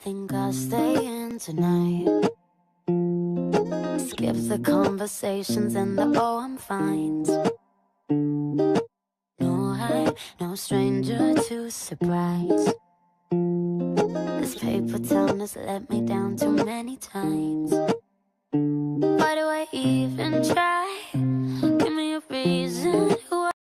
Think I'll stay in tonight. Skip the conversations and the oh, I'm fine. No hype, no stranger to surprise. This paper town has let me down too many times. Why do I even try?